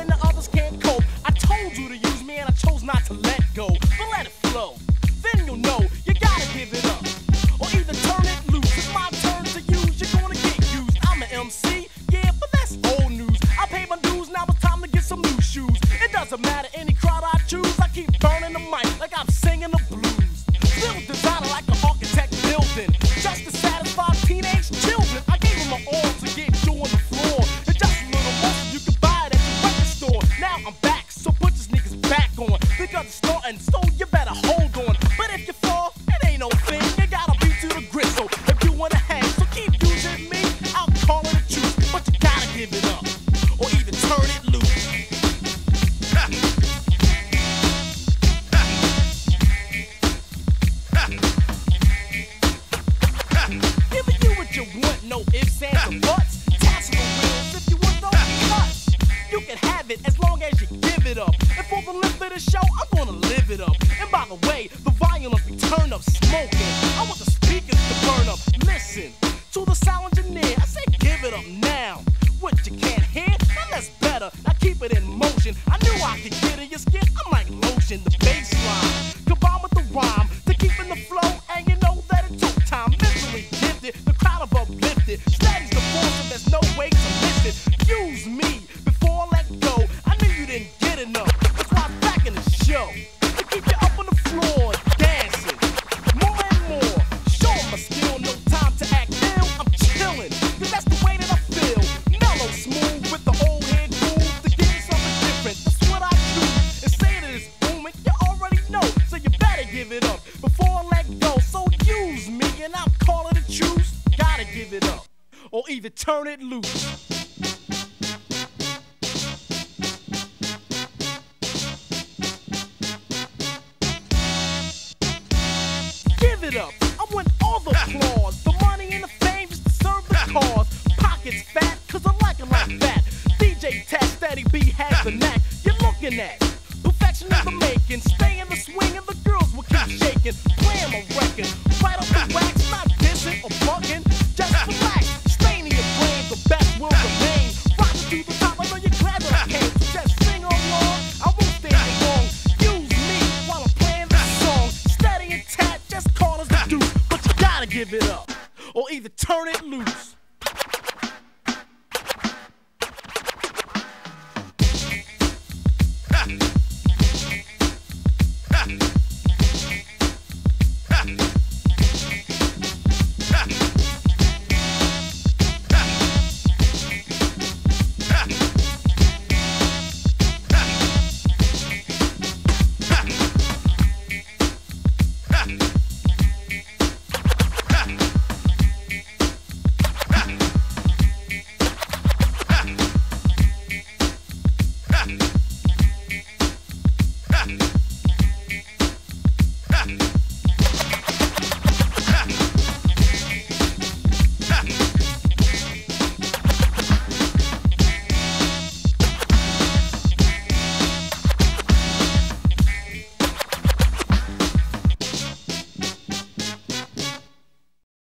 when the others can't cope. I told you to use me and I chose not to let go. But let it flow. Then you'll know you gotta give it up. Or either turn it loose. It's my turn to use, you're gonna get used. I'm an MC, yeah, but that's old news. I paid my dues, now it's time to get some new shoes. It doesn't matter any on. Because it's starting, so the show, I'm gonna live it up. And by the way, the volume must be turned up smoking. I want the speakers to burn up. Listen to the sound engineer. I say give it up now. What you can't hear, now that's better. Now keep it in motion. I knew I could get in your skin. I'm like lotion, the bass line. Combined with the rhyme to keep in the flow. And you know that it took time. Mentally gifted, the crowd of uplifted. Steady's the force, and there's no give it up before I let go. So use me, and I'll call it a truce. Gotta give it up, or either turn it loose. Give it up. I want all the applause, the money and the fame just to serve the cause. Pockets fat, cause I like 'em like that. DJ Test Steady B has the knack. You're looking at perfection in the making. Stay in the swing and the will keep shaking. Slam a record. Right off the wax, not dissing or bugging. Just relax. Strain in your brain, the best will remain. Rocking to the top, I know you're glad that I came. Just sing along, I won't stay long. Use me while I'm playing this song. Steady and tight, just call us the dude. But you gotta give it up, or either turn it loose.